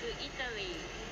to Italy